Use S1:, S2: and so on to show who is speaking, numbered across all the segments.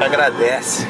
S1: agradece.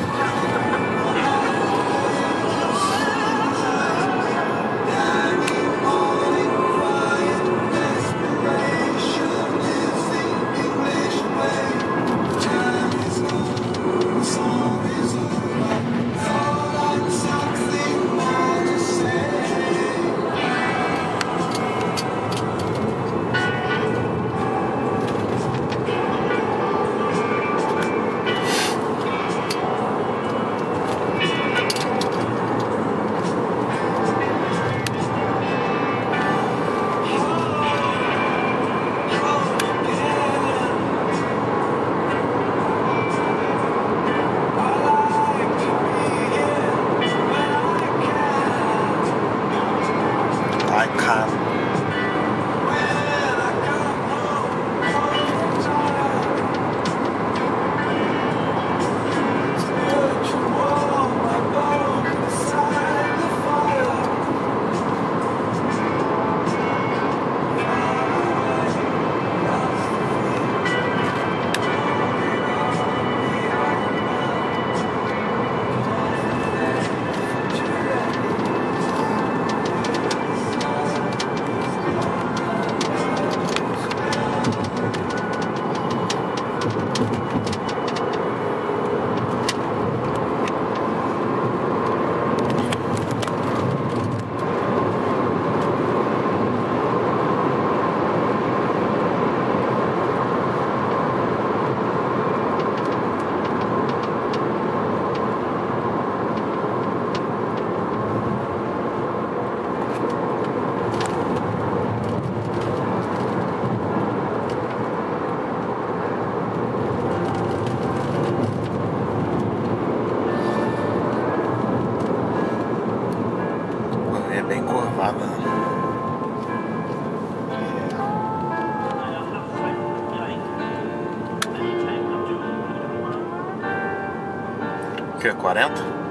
S1: O que? 40?